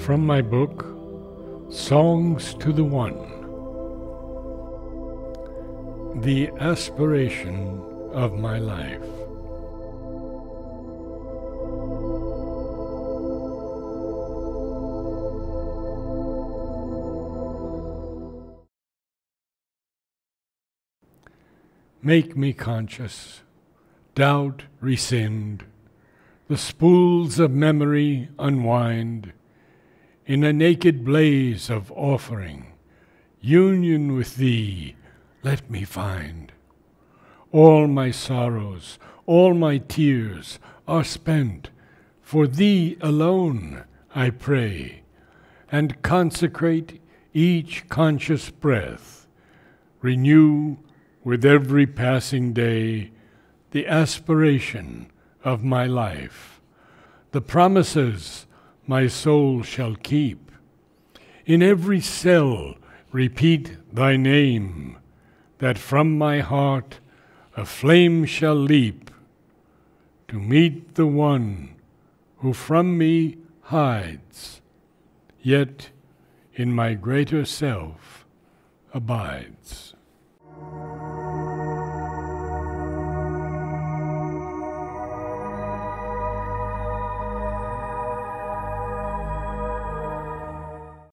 From my book, Songs to the One. The Aspiration of My Life. Make me conscious, doubt rescind, the spools of memory unwind, in a naked blaze of offering, union with thee let me find. All my sorrows, all my tears are spent, for thee alone I pray, and consecrate each conscious breath, renew with every passing day the aspiration of my life, the promises my soul shall keep. In every cell repeat thy name, that from my heart a flame shall leap to meet the one who from me hides, yet in my greater self abides.